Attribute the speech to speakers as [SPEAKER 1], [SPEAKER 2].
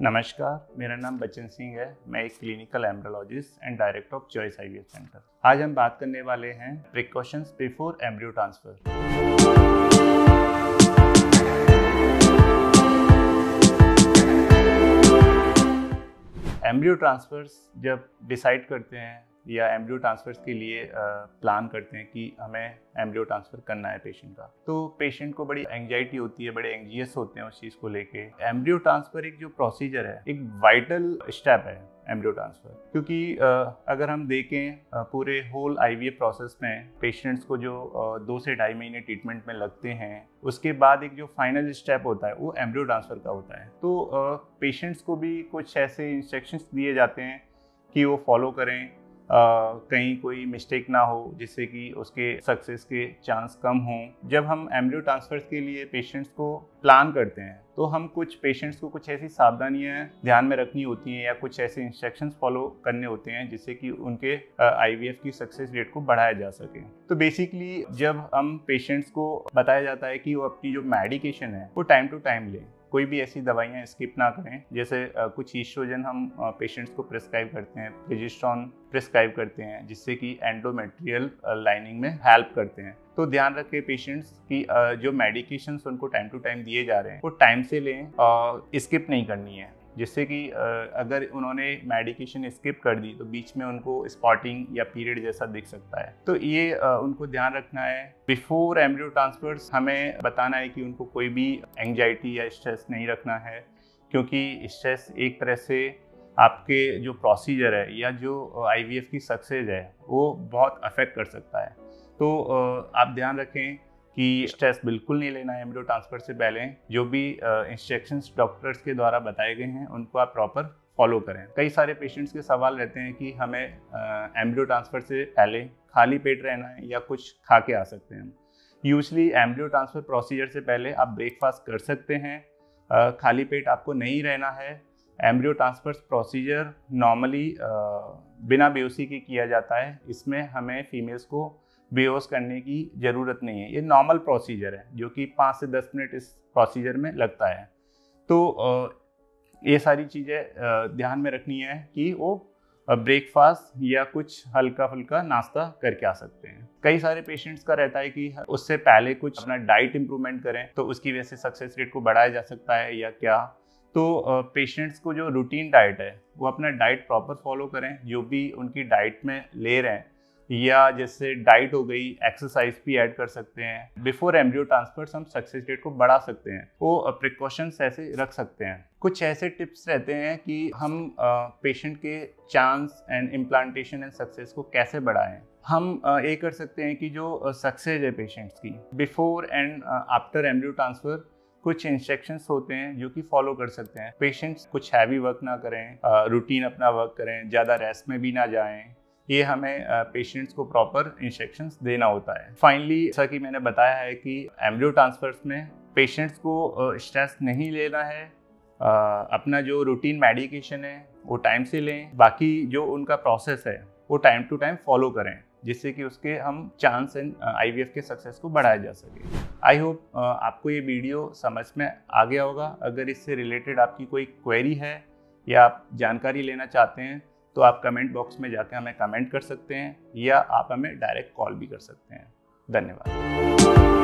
[SPEAKER 1] नमस्कार, मेरा नाम बच्चन सिंह है। मैं एक clinical embryologist and director of Choice I centre आज हम बात करने वाले हैं precautions before embryo transfer embryo transfers जब डिसाइड करते हैं या एम्ब्रियो ट्रांसफर्स के लिए प्लान करते हैं कि हमें एम्ब्रियो ट्रांसफ़र करना है पेशेंट का। तो पेशेंट को बड़ी एंगजाइटी होती है, बड़े एंगजियस होते हैं उस चीज़ को लेके। एम्ब्रियो ट्रांसफ़र एक जो प्रोसीजर है, एक वाइटल स्टेप है एम्ब्रियो ट्रांसफ़र। क्योंकि अगर हम देखें पूरे होल आई प्रोसेस में पेशेंट्स को जो दो से ढाई महीने ट्रीटमेंट में लगते हैं, उसके बाद एक जो फाइनल स्टेप होता है, वो एम्ब्रियो ट्रांसफ़र का होता है। तो पेशेंट्स को भी कुछ ऐसे इंस्ट्रक्शंस दिए जाते हैं कि वो फॉलो करें कहीं कोई मिस्टेक ना हो, जिससे कि उसके सक्सेस के चांस कम हों। जब हम एम्ब्रियो ट्रांसफ़र के लिए पेशेंट्स को प्लान करते हैं तो हम कुछ पेशेंट्स को कुछ ऐसी सावधानियाँ ध्यान में रखनी होती हैं या कुछ ऐसे इंस्ट्रक्शंस फॉलो करने होते हैं, जिससे कि उनके आईवीएफ की सक्सेस रेट को बढ़ाया जा सके। तो बेसिकली जब हम पेशेंट्स को बताया जाता है कि वो अपनी जो मेडिकेशन है, वो टाइम टू टाइम लें कोई भी ऐसी दवाइयाँ स्किप ना करें। जैसे कुछ ईस्ट्रोजन हम पेशेंट्स को प्रिस्क्राइब करते हैं रजिस्ट्रॉन प्रिस्क्राइब करते हैं, जिससे कि एंडोमेट्रियल लाइनिंग में हेल्प करते हैं। तो ध्यान रखें पेशेंट्स की जो मेडिकेशंस उनको टाइम टू टाइम दिए जा रहे हैं, वो टाइम से लें और स्किप नहीं करनी है। जिससे कि अगर उन्होंने मेडिकेशन स्किप कर दी तो बीच में उनको स्पॉटिंग या पीरियड जैसा दिख सकता है। तो ये उनको ध्यान रखना है। बिफोर एम्ब्रियो ट्रांसफर्स हमें बताना है कि उनको कोई भी एंगजाइटी या स्ट्रेस नहीं रखना है, क्योंकि स्ट्रेस एक तरह से आपके जो प्रोसीजर है या जो आईवीएफ की सक्सेस है, वो बहुत अफेक्ट कर सकता है। तो आप ध्यान रखें कि स्ट्रेस बिल्कुल नहीं लेना है एम्ब्रियो ट्रांसफ़र से पहले। जो भी इंस्ट्रक्शंस डॉक्टर्स के द्वारा बताए गए हैं, उनको आप प्रॉपर फॉलो करें। कई सारे पेशेंट्स के सवाल रहते हैं कि हमें एम्ब्रियो ट्रांसफ़र से पहले खाली पेट रहना है या कुछ खा के आ सकते हैं। यूजली एम्ब्रियो ट्रांसफ़र प्रोसीजर से पहले आप ब्रेकफास्ट कर सकते हैं। खाली पेट आपको नहीं रहना है। एम्ब्रियो ट्रांसफ़र प्रोसीजर नॉर्मली बिना बेहोशी के किया जाता है। इसमें हमें फीमेल्स को बेहोश करने की ज़रूरत नहीं है। ये नॉर्मल प्रोसीजर है, जो कि पाँच से दस मिनट इस प्रोसीजर में लगता है। तो ये सारी चीज़ें ध्यान में रखनी है कि वो ब्रेकफास्ट या कुछ हल्का फुल्का नाश्ता करके आ सकते हैं। कई सारे पेशेंट्स का रहता है कि उससे पहले कुछ अपना डाइट इम्प्रूवमेंट करें तो उसकी वजह से सक्सेस रेट को बढ़ाया जा सकता है या क्या? तो पेशेंट्स को जो रूटीन डाइट है, वो अपना डाइट प्रॉपर फॉलो करें। जो भी उनकी डाइट में ले रहे हैं या जैसे डाइट हो गई एक्सरसाइज भी ऐड कर सकते हैं। बिफोर एम्ब्रियो ट्रांसफ़र हम सक्सेस रेट को बढ़ा सकते हैं। वो प्रिकॉशंस ऐसे रख सकते हैं। कुछ ऐसे टिप्स रहते हैं कि हम पेशेंट के chance and implantation and success को कैसे बढ़ाएँ। हम ये कर सकते हैं कि जो सक्सेस है पेशेंट्स की before and after embryo transfer कुछ इंस्ट्रक्शंस होते हैं जो कि फॉलो कर सकते हैं। पेशेंट्स कुछ हैवी वर्क ना करें रूटीन अपना वर्क करें, ज़्यादा रेस्ट में भी ना जाएँ। ये हमें पेशेंट्स को प्रॉपर इंस्ट्रक्शंस देना होता है। फाइनली जैसा कि मैंने बताया है कि एम्ब्रियो ट्रांसफर्स में पेशेंट्स को स्ट्रेस नहीं लेना है। अपना जो रूटीन मेडिकेशन है, वो टाइम से लें। बाकी जो उनका प्रोसेस है, वो टाइम टू टाइम फॉलो करें, जिससे कि उसके हम चांस एंड आईवीएफ के सक्सेस को बढ़ाया जा सके। आई होप आपको ये वीडियो समझ में आ गया होगा। अगर इससे रिलेटेड आपकी कोई क्वेरी है, या आप जानकारी लेना चाहते हैं तो आप कमेंट बॉक्स में जाकर हमें कमेंट कर सकते हैं या आप हमें डायरेक्ट कॉल भी कर सकते हैं। धन्यवाद।